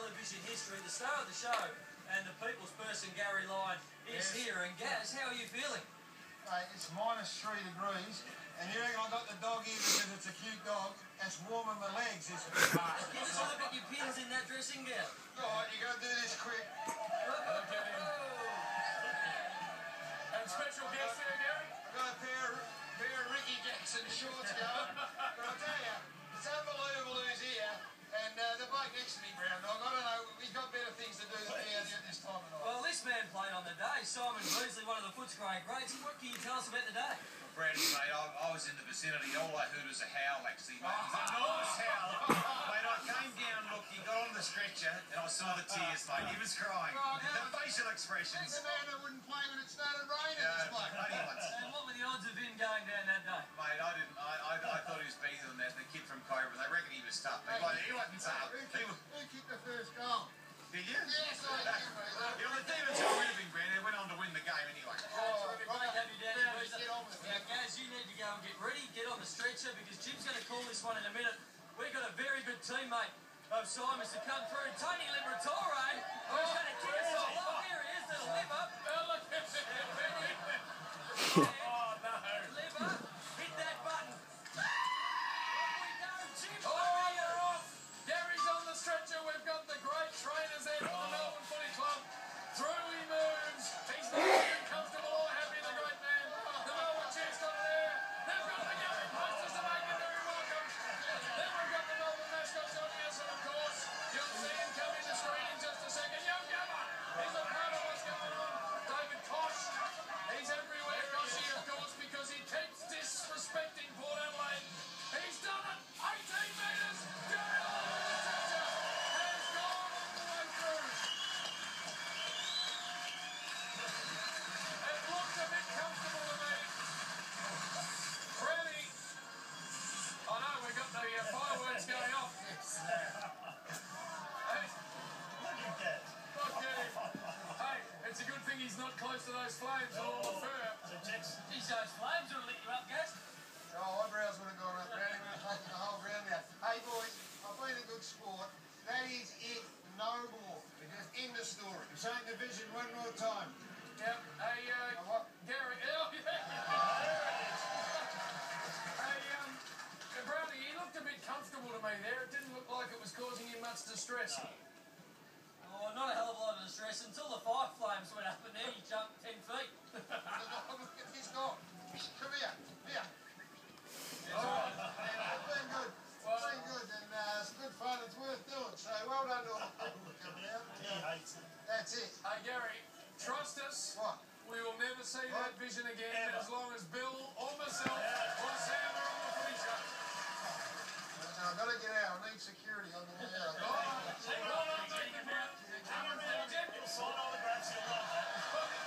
television history, the star of the show, and the people's person, Garry Lyon, is Yes. here. And Gaz, how are you feeling? Mate, it's minus three degrees, and you reckon I got the dog here because it's a cute dog. It's warming my legs It's. Give us a look at your pins in that dressing gown. Right, you got to do this quick. And special guest there, Garry? I got a pair of, pair of Ricky Jackson shorts going. on the day. Simon Beasley, one of the Footscray greats. What can you tell us about the day? Brandon, mate, I, I was in the vicinity. All I heard was a howl, actually, mate. It was Oh. a enormous howl. mate, I came down, look, he got on the stretcher, and I saw the tears, mate. He was crying. No. The facial He's expressions. the man that wouldn't play when it started raining, this Yeah, bloke. And what were the odds of him going down that day? Mate, I didn't. I, I, I thought he was better than that. The kid from Cobra, they reckon he was tough. But he wasn't tough. Who kicked the first goal? A minute. We've got a very good teammate of Simon's to come through. Tony Liberatore, who's going to kick us off. Oh, oh here he is, little liver. Oh, look at. Yeah, Oh, no. liver. Not close to those flames and all the fur. Geez, those flames will lit you up, Gaz. Oh, eyebrows would have gone up, Brownie would have taken the whole round out. Hey, boys, I've been a good sport. That is it, no more. Because end of story. Same division one more time. Yep. Hey, uh, Now what? Garry. Oh, yeah. There it is. Hey, um, Brownie, he looked a bit comfortable to me there. It didn't look like it was causing him much distress well, not a hell of a lot of distress until the fire flames went up and then he jumped 10 feet. He's gone. Come here. Here. It's all right. It's been good. It's been good and uh, it's good fun. It's worth doing. So well done to all the people coming out. He hates it. That's it. Hey, Garry, trust us. What? We will never see what? that vision again Ever. as long as Bill I gotta get out. I need security on the way out. Oh, take it all. Take it all. Take it all. Take it all. Take it all. Take it all. Take it all. Take it all.